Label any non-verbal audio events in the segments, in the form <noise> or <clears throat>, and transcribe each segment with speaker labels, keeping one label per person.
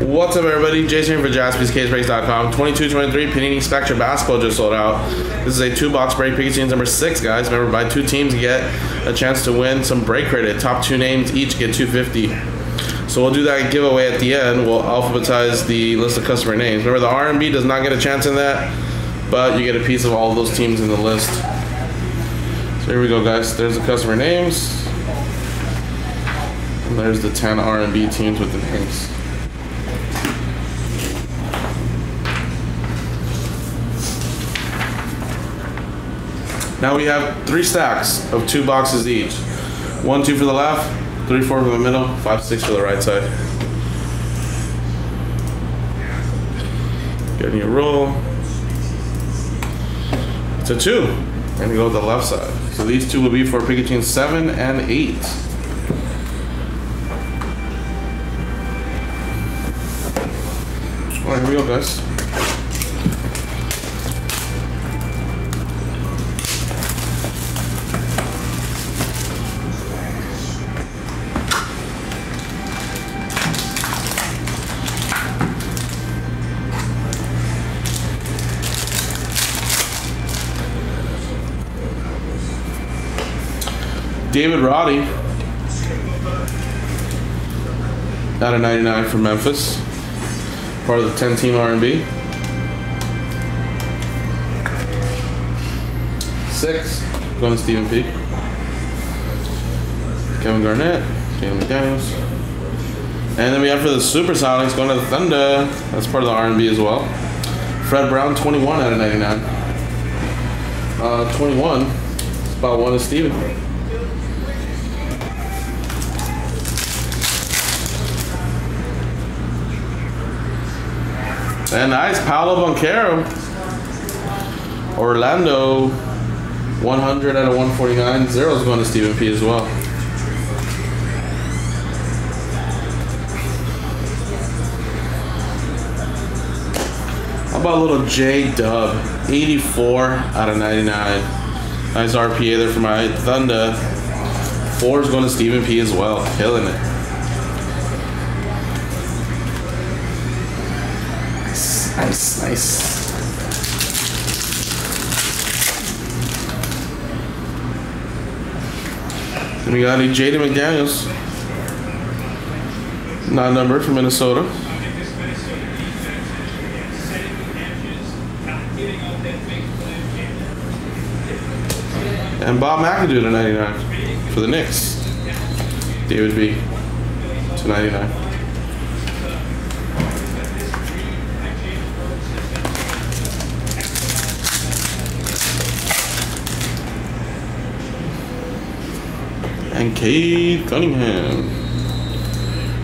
Speaker 1: What's up, everybody? Jason here for JaspysCaseBreaks.com. 22-23 Panini Spectra Basketball just sold out. This is a two-box break. PYT's number six, guys. Remember, buy two teams, get a chance to win some break credit. Top two names each get 250. So we'll do that giveaway at the end. We'll alphabetize the list of customer names. Remember, the R&B does not get a chance in that, but you get a piece of all those teams in the list. So here we go, guys. There's the customer names. And there's the 10 R&B teams with the names. Now we have three stacks of two boxes each. One, two for the left, three, four for the middle, five, six for the right side. Getting your roll. It's a two. And we go to the left side. So these two will be for PYT 7 and 8. Alright, here we go, guys. David Roddy out of 99 from Memphis, part of the 10 team R&B. Six, going to Stephen P. Kevin Garnett, Jalen McDaniels. And then we have for the Supersonics going to the Thunder. That's part of the R&B as well. Fred Brown, 21 out of 99. Uh, 21, spot one is Steven. And nice, Paolo Banchero. Orlando, 100 out of 149. Zero's going to Stephen P as well. How about little J Dub, 84 out of 99. Nice RPA there for my Thunder. Four is going to Stephen P as well, killing it. Nice, nice. And we got a Jaden McDaniels. Not numbered from Minnesota. And Bob McAdoo to 99 for the Knicks. David B to 99. And Cade Cunningham.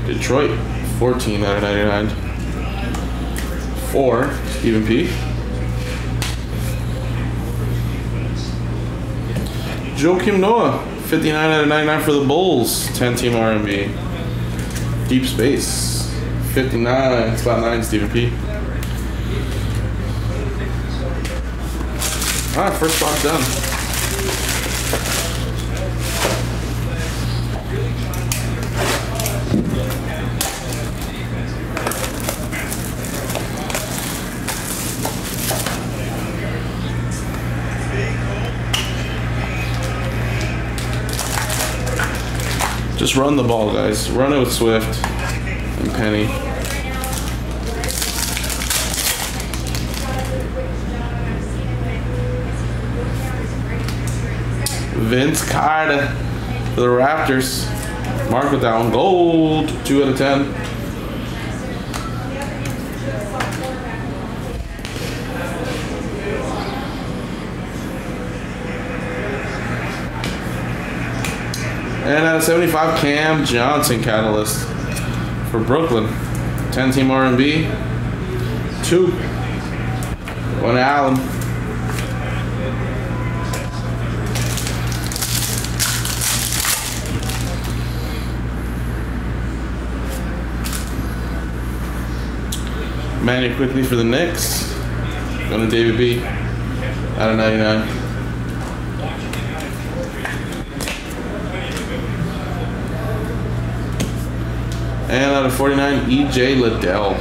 Speaker 1: Detroit, 14 out of 99. Four, Stephen P. Joakim Noah, 59 out of 99 for the Bulls, 10 team R&B. Deep Space, 59, spot 9, Stephen P. Alright, first box done. Just run the ball, guys. Run it with Swift and Penny. Vince Carter for the Raptors. Mark with that one. Gold. 2 out of 10. And at 75, Cam Johnson catalyst for Brooklyn. 10 team R&B. Two. One Allen. Manny Quickley for the Knicks. Going to David B. Out of 99. And out of 49, EJ Liddell.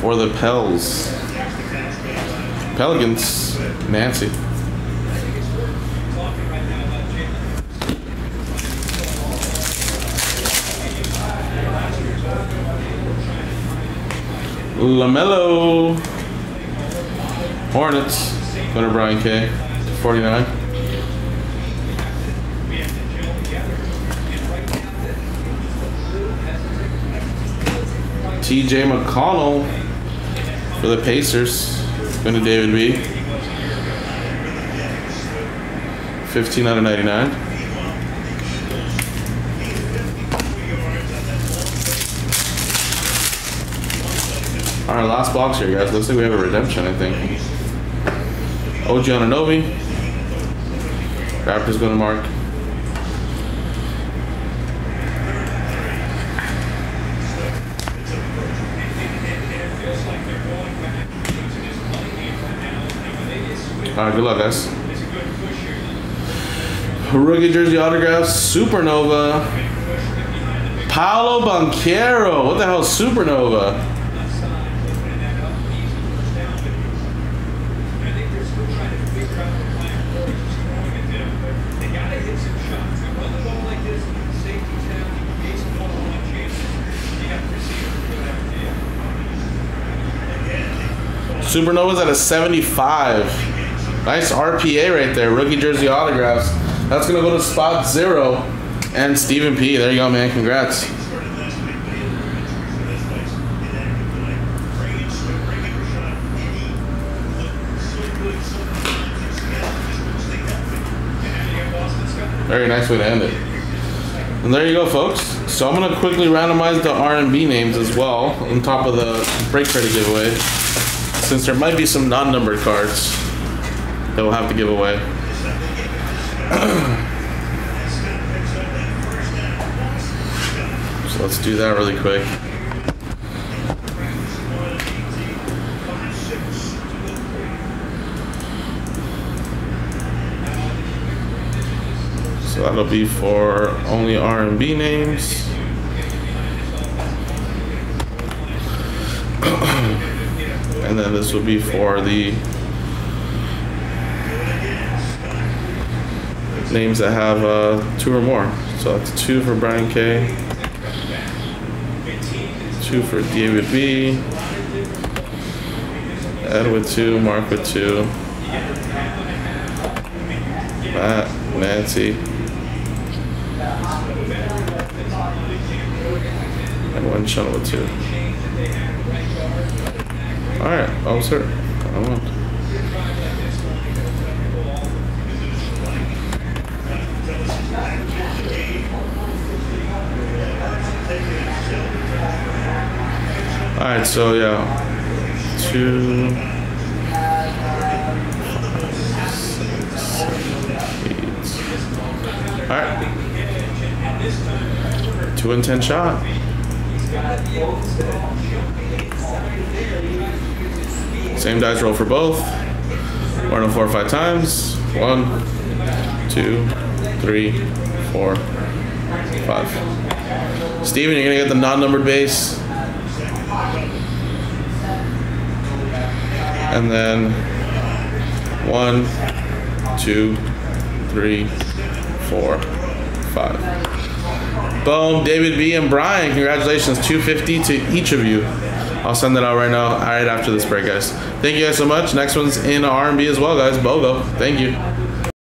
Speaker 1: For the Pels. Pelicans, Nancy. LaMelo. Hornets. Gunnar Brian K. 49. TJ McConnell for the Pacers. Going to David B. 15 out of 99. All right, last box here, guys. Looks like we have a redemption, I think. OG Anunoby. Raptors going to mark. All right, good luck, guys. Rookie jersey autograph, Supernova. Paolo Banchero. What the hell is Supernova? Supernova's at a 75. Nice RPA right there. Rookie jersey autographs. That's going to go to spot zero. And Stephen P. There you go, man. Congrats. Very nice way to end it. And there you go, folks. So I'm gonna quickly randomize the R&B names as well on top of the break credit giveaway, since there might be some non-numbered cards that we'll have to give away. so let's do that really quick. So that'll be for only R&B names. <clears throat> and then this will be for the names that have uh, two or more. So that's two for Brian K, two for David B, Ed with two, Mark with two, Matt, Nancy, and one Sean with two. All right, sir, I. All right, so yeah, two. All right, two and ten shot. Same dice roll for both. One and four five times. One, two, three, four, five. Steven, you're gonna get the non-numbered base. And then one, two, three, four, five. Boom, David B and Brian, congratulations, 250 to each of you. I'll send that out right now, right after this break, guys. Thank you guys so much. Next one's in R&B as well, guys. BOGO. Thank you.